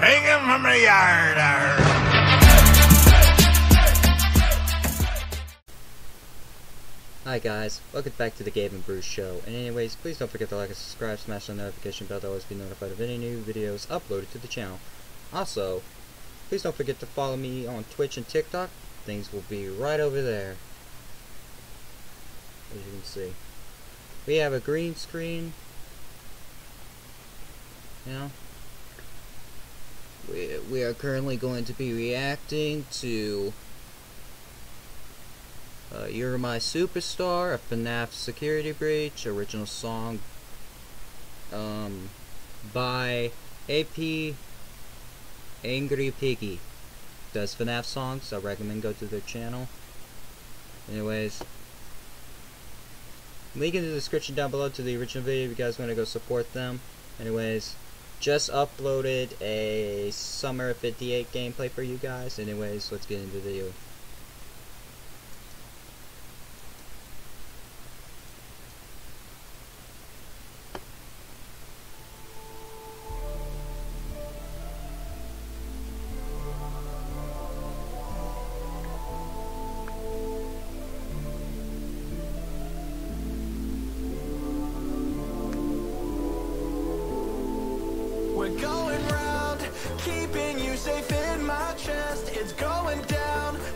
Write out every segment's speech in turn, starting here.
From the yard. Hi guys, welcome back to the Gabe and Bruce show. And anyways, please don't forget to like and subscribe, smash the notification bell to always be notified of any new videos uploaded to the channel. Also, please don't forget to follow me on Twitch and TikTok. Things will be right over there. As you can see. We have a green screen. You know. We, are currently going to be reacting to uh, You're My Superstar, a FNAF Security Breach, original song um, by AP Angry Piggy. Does FNAF songs, I recommend go to their channel. Anyways, link in the description down below to the original video if you guys want to go support them. Anyways, just uploaded a Summer 58 gameplay for you guys. Anyways, let's get into the video.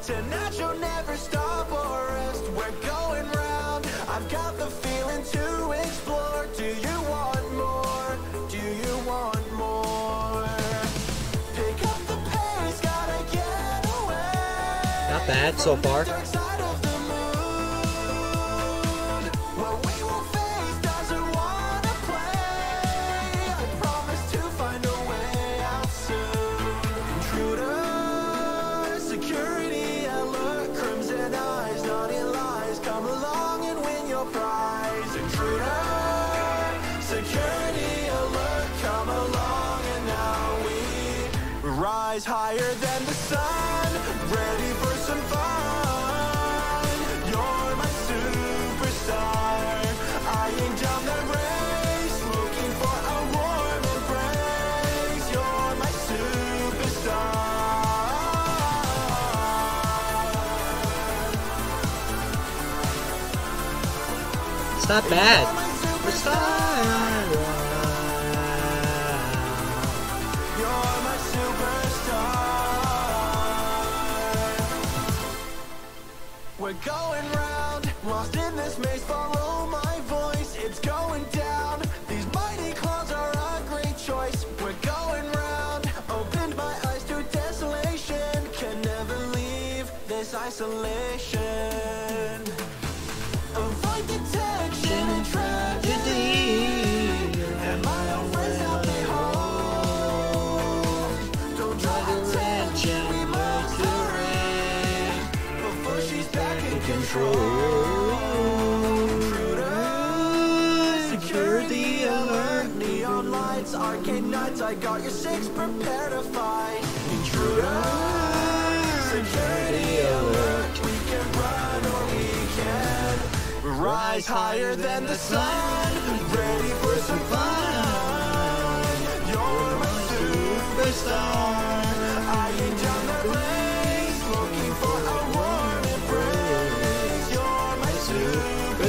Tonight you'll never stop or rest. We're going round. I've got the feeling to explore. Do you want more? Do you want more? Pick up the pace, gotta get away. Not bad so far. Higher than the sun. Ready for some fun. It's not bad. You're. We're going round, lost in this maze. Follow my voice, it's going down. These mighty clouds are a great choice. We're going round, opened my eyes to desolation. Can never leave this isolation. Control. Intruder, security alert, neon lights, arcade nights. I got your six, prepare to fight. Intruder, security alert, we can run or we can rise higher than the sun. Ready for some fun?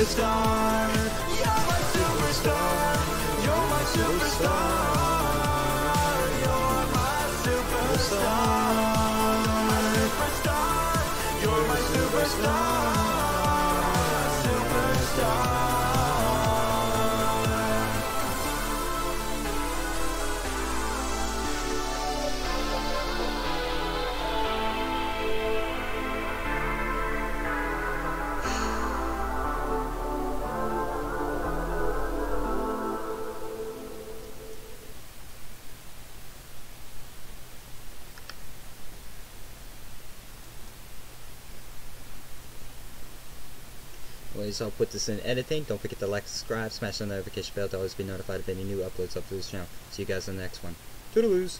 Superstar. You're my superstar. You're my superstar. Anyways, I'll put this in editing. Don't forget to like, subscribe, smash the notification bell to always be notified of any new uploads up to this channel. See you guys in the next one. Toodaloos!